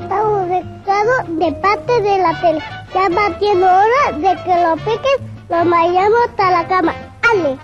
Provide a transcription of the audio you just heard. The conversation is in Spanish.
Estamos recado de parte de la tele. Ya va siendo hora de que lo piques, lo vayamos hasta la cama. ¡Ale!